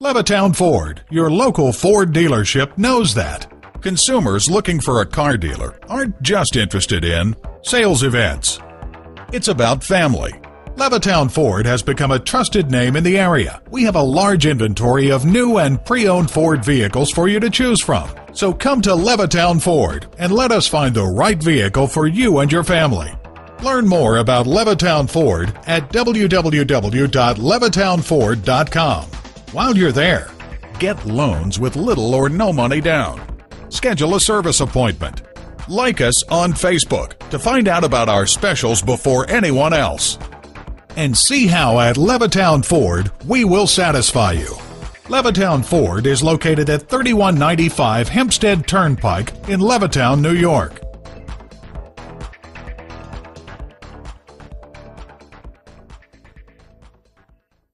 Levittown Ford, your local Ford dealership, knows that. Consumers looking for a car dealer aren't just interested in sales events. It's about family. Levittown Ford has become a trusted name in the area. We have a large inventory of new and pre-owned Ford vehicles for you to choose from. So come to Levittown Ford and let us find the right vehicle for you and your family. Learn more about Levittown Ford at www.levittownford.com. While you're there, get loans with little or no money down. Schedule a service appointment. Like us on Facebook to find out about our specials before anyone else. And see how at Levittown Ford we will satisfy you. Levittown Ford is located at 3195 Hempstead Turnpike in Levittown, New York.